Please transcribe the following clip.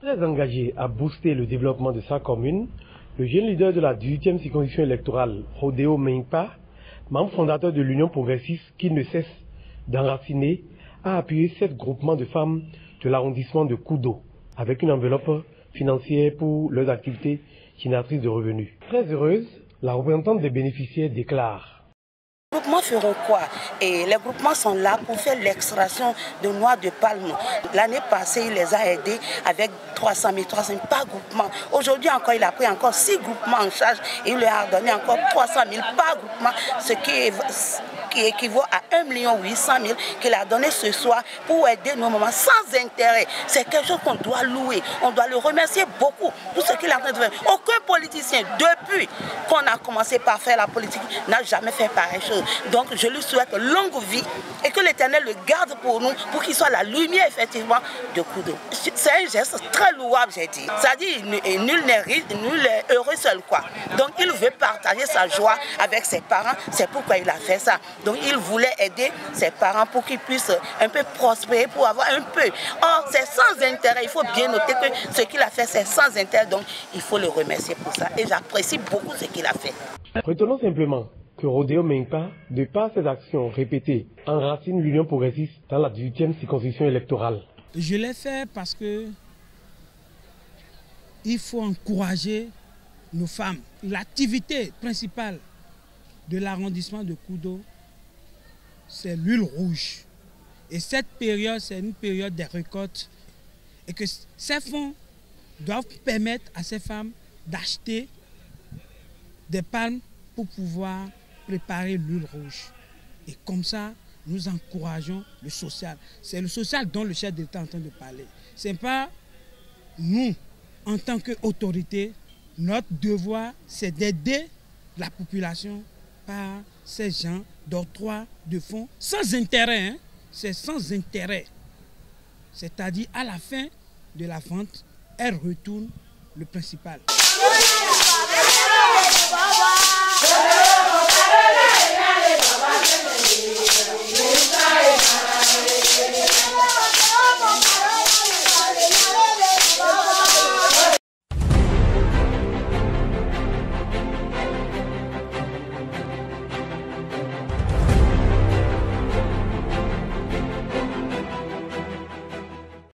Très engagé à booster le développement de sa commune, le jeune leader de la 18e circonscription électorale, Rodeo Mengpa, membre fondateur de l'Union progressiste qui ne cesse d'enraciner, a appuyé sept groupements de femmes de l'arrondissement de Kudo avec une enveloppe financière pour leurs activités génératrices de revenus. Très heureuse, la représentante des bénéficiaires déclare les groupements feront quoi? Et les groupements sont là pour faire l'extraction de noix de palme. L'année passée, il les a aidés avec 300 000, 300 000 par groupement. Aujourd'hui encore, il a pris encore 6 groupements en charge et il leur a donné encore 300 000 par groupement, ce qui est qui équivaut à 1 800 000 qu'il a donné ce soir pour aider nos mamans sans intérêt. C'est quelque chose qu'on doit louer. On doit le remercier beaucoup pour ce qu'il a en. Aucun politicien, depuis qu'on a commencé par faire la politique, n'a jamais fait pareille chose. Donc je lui souhaite longue vie et que l'Éternel le garde pour nous, pour qu'il soit la lumière effectivement de Kudo. C'est un geste très louable, j'ai dit. Dit, nul n'est riche, nul n'est heureux seul quoi. Donc il veut partager sa joie avec ses parents, c'est pourquoi il a fait ça. Donc il voulait aider ses parents pour qu'ils puissent un peu prospérer, pour avoir un peu. Or, c'est sans intérêt. Il faut bien noter que ce qu'il a fait, c'est sans intérêt. Donc il faut le remercier pour ça. Et j'apprécie beaucoup ce qu'il a fait. Retenons simplement que Rodeo Mengpa, de par ses actions répétées, enracine l'Union progressiste dans la 18e circonscription électorale. Je l'ai fait parce que il faut encourager nos femmes. L'activité principale de l'arrondissement de Kudo, c'est l'huile rouge. Et cette période, c'est une période des récoltes. Et que ces fonds doivent permettre à ces femmes d'acheter des palmes pour pouvoir préparer l'huile rouge. Et comme ça, nous encourageons le social. C'est le social dont le chef d'État est en train de parler. Ce n'est pas nous, en tant qu'autorité, notre devoir, c'est d'aider la population par ces gens d'octroi de fonds sans intérêt. Hein. C'est sans intérêt. C'est-à-dire à la fin de la vente, elle retourne le principal.